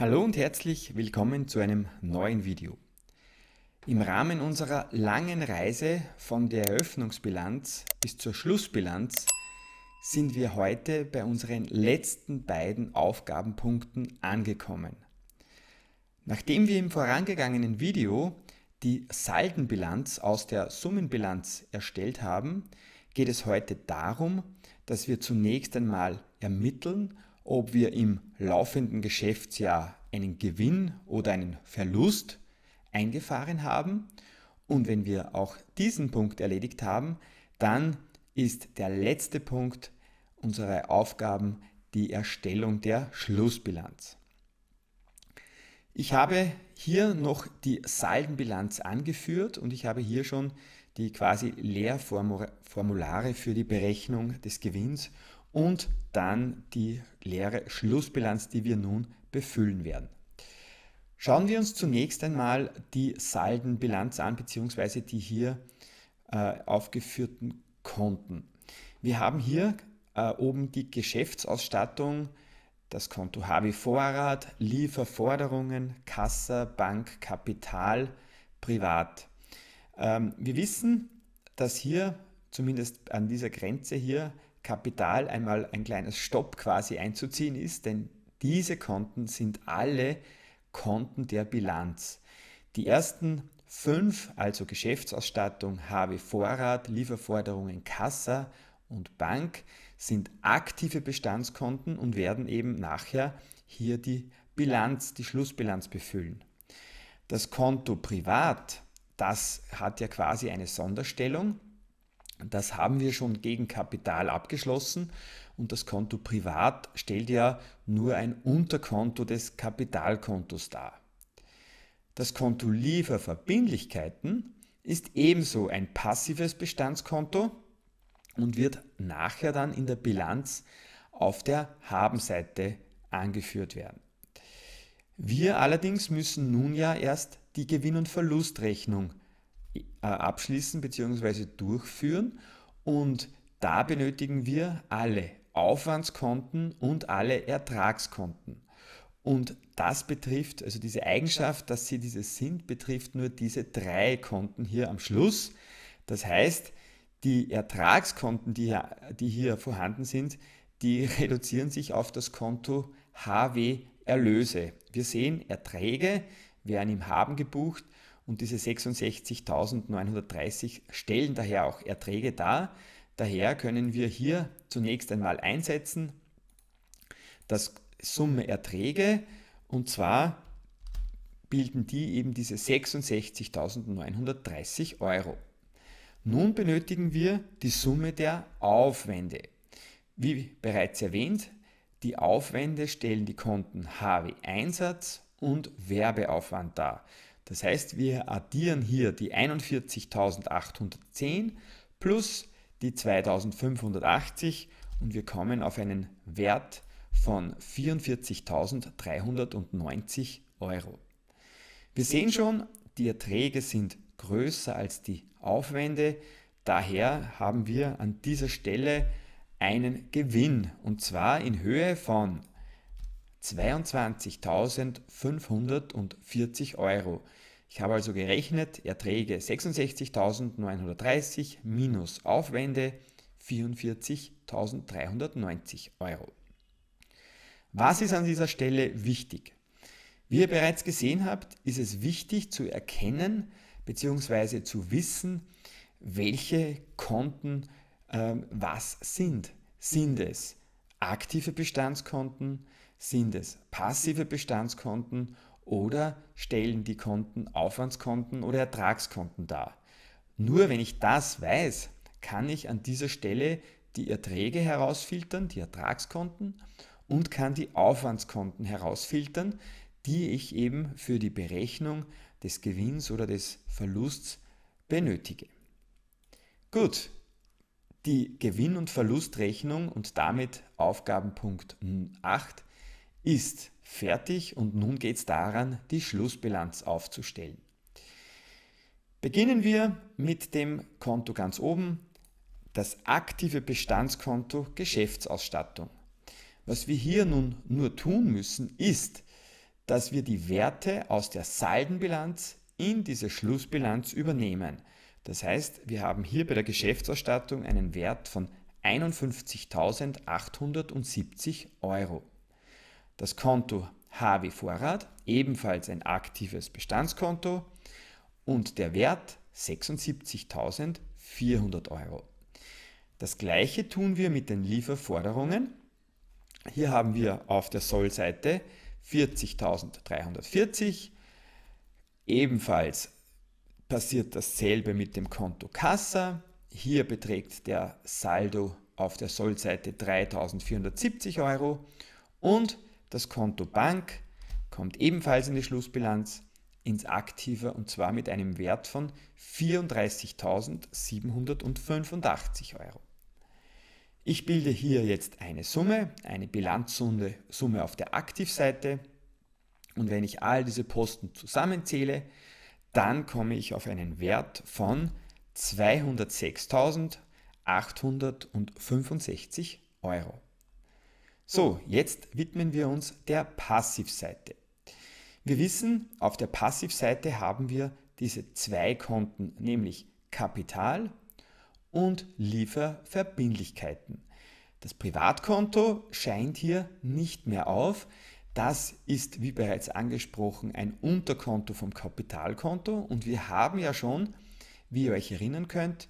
Hallo und herzlich willkommen zu einem neuen Video. Im Rahmen unserer langen Reise von der Eröffnungsbilanz bis zur Schlussbilanz sind wir heute bei unseren letzten beiden Aufgabenpunkten angekommen. Nachdem wir im vorangegangenen Video die Saldenbilanz aus der Summenbilanz erstellt haben, geht es heute darum, dass wir zunächst einmal ermitteln, ob wir im laufenden Geschäftsjahr einen Gewinn oder einen Verlust eingefahren haben. Und wenn wir auch diesen Punkt erledigt haben, dann ist der letzte Punkt unserer Aufgaben die Erstellung der Schlussbilanz. Ich habe hier noch die Saldenbilanz angeführt und ich habe hier schon die quasi Leerformulare für die Berechnung des Gewinns und dann die leere Schlussbilanz, die wir nun befüllen werden. Schauen wir uns zunächst einmal die Saldenbilanz an, beziehungsweise die hier äh, aufgeführten Konten. Wir haben hier äh, oben die Geschäftsausstattung, das Konto HW Vorrat, Lieferforderungen, Kassa, Bank, Kapital, Privat. Ähm, wir wissen, dass hier, zumindest an dieser Grenze hier, Kapital einmal ein kleines Stopp quasi einzuziehen ist, denn diese Konten sind alle Konten der Bilanz. Die ersten fünf, also Geschäftsausstattung, HW Vorrat, Lieferforderungen, Kassa und Bank, sind aktive Bestandskonten und werden eben nachher hier die Bilanz, die Schlussbilanz befüllen. Das Konto Privat, das hat ja quasi eine Sonderstellung. Das haben wir schon gegen Kapital abgeschlossen und das Konto Privat stellt ja nur ein Unterkonto des Kapitalkontos dar. Das Konto Lieferverbindlichkeiten ist ebenso ein passives Bestandskonto und wird nachher dann in der Bilanz auf der Habenseite angeführt werden. Wir allerdings müssen nun ja erst die Gewinn- und Verlustrechnung abschließen bzw. durchführen und da benötigen wir alle Aufwandskonten und alle Ertragskonten. Und das betrifft, also diese Eigenschaft, dass sie diese sind, betrifft nur diese drei Konten hier am Schluss. Das heißt, die Ertragskonten, die hier, die hier vorhanden sind, die reduzieren sich auf das Konto HW Erlöse. Wir sehen, Erträge werden im Haben gebucht und diese 66.930 stellen daher auch Erträge dar. Daher können wir hier zunächst einmal einsetzen das Summe Erträge und zwar bilden die eben diese 66.930 Euro. Nun benötigen wir die Summe der Aufwände. Wie bereits erwähnt, die Aufwände stellen die Konten HW Einsatz und Werbeaufwand dar. Das heißt, wir addieren hier die 41.810 plus die 2580 und wir kommen auf einen Wert von 44.390 Euro. Wir sehen schon, die Erträge sind größer als die Aufwände. Daher haben wir an dieser Stelle einen Gewinn und zwar in Höhe von 22.540 Euro. Ich habe also gerechnet, Erträge 66.930 minus Aufwände 44.390 Euro. Was ist an dieser Stelle wichtig? Wie ihr bereits gesehen habt, ist es wichtig zu erkennen bzw. zu wissen, welche Konten ähm, was sind. Sind es aktive Bestandskonten? Sind es passive Bestandskonten? oder stellen die Konten Aufwandskonten oder Ertragskonten dar. Nur wenn ich das weiß, kann ich an dieser Stelle die Erträge herausfiltern, die Ertragskonten und kann die Aufwandskonten herausfiltern, die ich eben für die Berechnung des Gewinns oder des Verlusts benötige. Gut, die Gewinn- und Verlustrechnung und damit Aufgabenpunkt 8 ist fertig und nun geht es daran, die Schlussbilanz aufzustellen. Beginnen wir mit dem Konto ganz oben, das aktive Bestandskonto Geschäftsausstattung. Was wir hier nun nur tun müssen, ist, dass wir die Werte aus der Saldenbilanz in diese Schlussbilanz übernehmen. Das heißt, wir haben hier bei der Geschäftsausstattung einen Wert von 51.870 Euro. Das Konto HW Vorrat, ebenfalls ein aktives Bestandskonto und der Wert 76.400 Euro. Das gleiche tun wir mit den Lieferforderungen. Hier haben wir auf der Sollseite 40.340. Ebenfalls passiert dasselbe mit dem Konto Kassa. Hier beträgt der Saldo auf der Sollseite 3.470 Euro und das Konto Bank kommt ebenfalls in die Schlussbilanz ins Aktive und zwar mit einem Wert von 34.785 Euro. Ich bilde hier jetzt eine Summe, eine Bilanzsumme Summe auf der Aktivseite und wenn ich all diese Posten zusammenzähle, dann komme ich auf einen Wert von 206.865 Euro. So, jetzt widmen wir uns der Passivseite. Wir wissen, auf der Passivseite haben wir diese zwei Konten, nämlich Kapital und Lieferverbindlichkeiten. Das Privatkonto scheint hier nicht mehr auf. Das ist, wie bereits angesprochen, ein Unterkonto vom Kapitalkonto und wir haben ja schon, wie ihr euch erinnern könnt,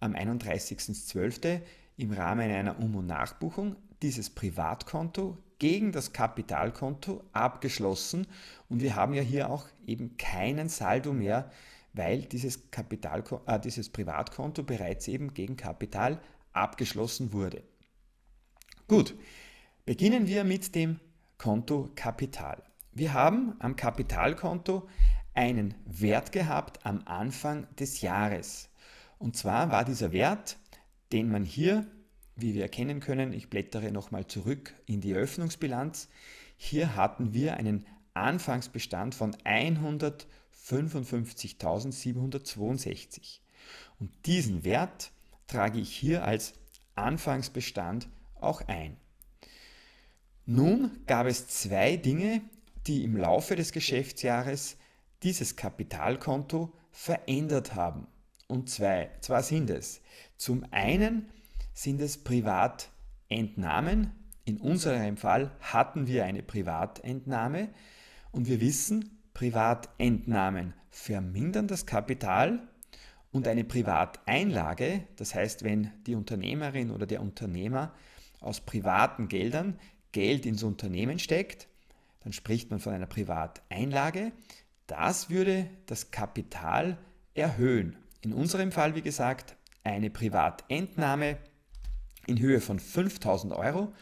am 31.12. im Rahmen einer Um- und Nachbuchung dieses Privatkonto gegen das Kapitalkonto abgeschlossen und wir haben ja hier auch eben keinen Saldo mehr weil dieses, Kapital, äh, dieses Privatkonto bereits eben gegen Kapital abgeschlossen wurde. Gut, beginnen wir mit dem Konto Kapital. Wir haben am Kapitalkonto einen Wert gehabt am Anfang des Jahres. Und zwar war dieser Wert, den man hier, wie wir erkennen können, ich blättere nochmal zurück in die Eröffnungsbilanz, hier hatten wir einen Anfangsbestand von 100 55.762. Und diesen Wert trage ich hier als Anfangsbestand auch ein. Nun gab es zwei Dinge, die im Laufe des Geschäftsjahres dieses Kapitalkonto verändert haben. Und zwei, zwar sind es zum einen sind es Privatentnahmen. In unserem Fall hatten wir eine Privatentnahme und wir wissen, Privatentnahmen vermindern das Kapital und eine Privateinlage, das heißt, wenn die Unternehmerin oder der Unternehmer aus privaten Geldern Geld ins Unternehmen steckt, dann spricht man von einer Privateinlage. Das würde das Kapital erhöhen. In unserem Fall, wie gesagt, eine Privatentnahme in Höhe von 5000 Euro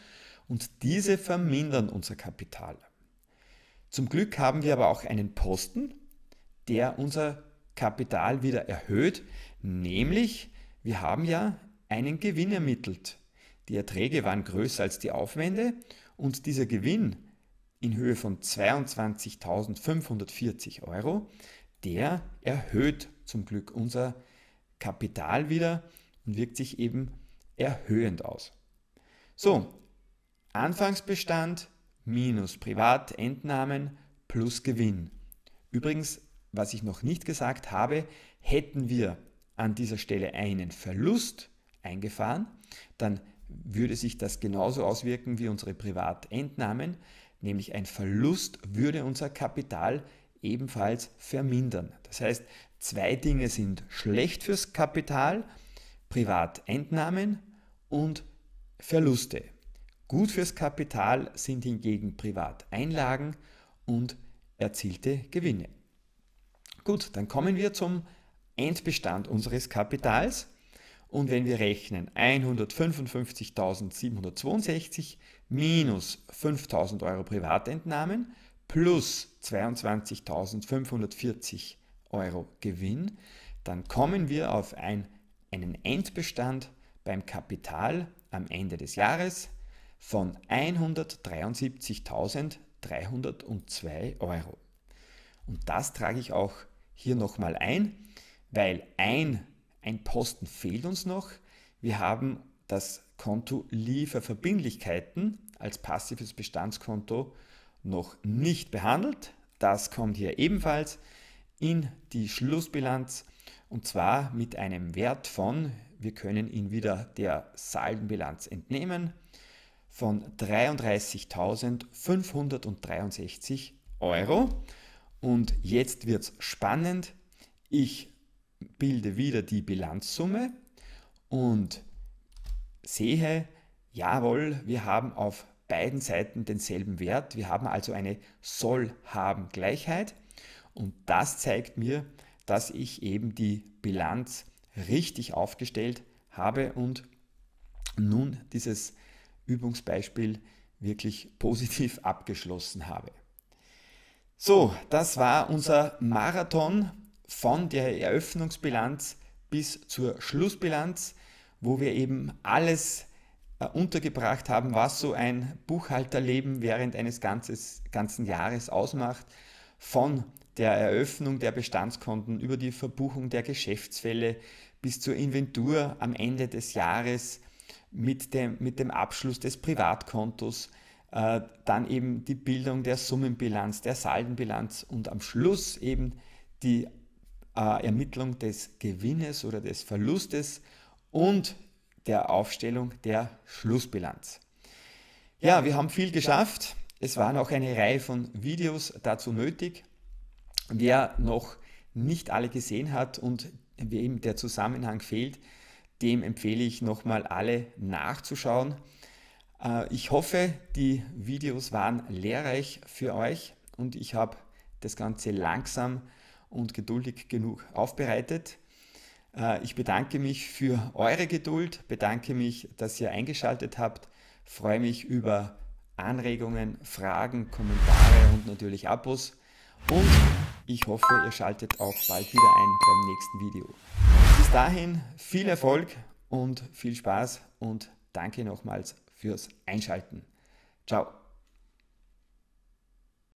und diese vermindern unser Kapital. Zum Glück haben wir aber auch einen Posten, der unser Kapital wieder erhöht, nämlich wir haben ja einen Gewinn ermittelt. Die Erträge waren größer als die Aufwände und dieser Gewinn in Höhe von 22.540 Euro, der erhöht zum Glück unser Kapital wieder und wirkt sich eben erhöhend aus. So, Anfangsbestand minus Privatentnahmen plus Gewinn. Übrigens, was ich noch nicht gesagt habe, hätten wir an dieser Stelle einen Verlust eingefahren, dann würde sich das genauso auswirken wie unsere Privatentnahmen, nämlich ein Verlust würde unser Kapital ebenfalls vermindern. Das heißt, zwei Dinge sind schlecht fürs Kapital, Privatentnahmen und Verluste. Gut fürs Kapital sind hingegen Privateinlagen und erzielte Gewinne. Gut, dann kommen wir zum Endbestand unseres Kapitals. Und wenn wir rechnen 155.762 minus 5.000 Euro Privatentnahmen plus 22.540 Euro Gewinn, dann kommen wir auf ein, einen Endbestand beim Kapital am Ende des Jahres von 173.302 Euro. Und das trage ich auch hier nochmal ein, weil ein, ein Posten fehlt uns noch. Wir haben das Konto Lieferverbindlichkeiten als passives Bestandskonto noch nicht behandelt. Das kommt hier ebenfalls in die Schlussbilanz und zwar mit einem Wert von, wir können ihn wieder der Saldenbilanz entnehmen, von 33.563 Euro. Und jetzt wird es spannend. Ich bilde wieder die Bilanzsumme und sehe, jawohl, wir haben auf beiden Seiten denselben Wert. Wir haben also eine Soll-Haben-Gleichheit. Und das zeigt mir, dass ich eben die Bilanz richtig aufgestellt habe und nun dieses Übungsbeispiel wirklich positiv abgeschlossen habe. So, das war unser Marathon von der Eröffnungsbilanz bis zur Schlussbilanz, wo wir eben alles äh, untergebracht haben, was so ein Buchhalterleben während eines ganzes, ganzen Jahres ausmacht, von der Eröffnung der Bestandskonten über die Verbuchung der Geschäftsfälle bis zur Inventur am Ende des Jahres mit dem, mit dem Abschluss des Privatkontos, äh, dann eben die Bildung der Summenbilanz, der Saldenbilanz und am Schluss eben die äh, Ermittlung des Gewinnes oder des Verlustes und der Aufstellung der Schlussbilanz. Ja, wir haben viel geschafft. Es war noch eine Reihe von Videos dazu nötig. Wer noch nicht alle gesehen hat und wem der Zusammenhang fehlt, dem empfehle ich nochmal alle nachzuschauen. Äh, ich hoffe, die Videos waren lehrreich für euch und ich habe das Ganze langsam und geduldig genug aufbereitet. Äh, ich bedanke mich für eure Geduld, bedanke mich, dass ihr eingeschaltet habt, freue mich über Anregungen, Fragen, Kommentare und natürlich Abos und ich hoffe, ihr schaltet auch bald wieder ein beim nächsten Video. Bis dahin viel Erfolg und viel Spaß und danke nochmals fürs Einschalten. Ciao.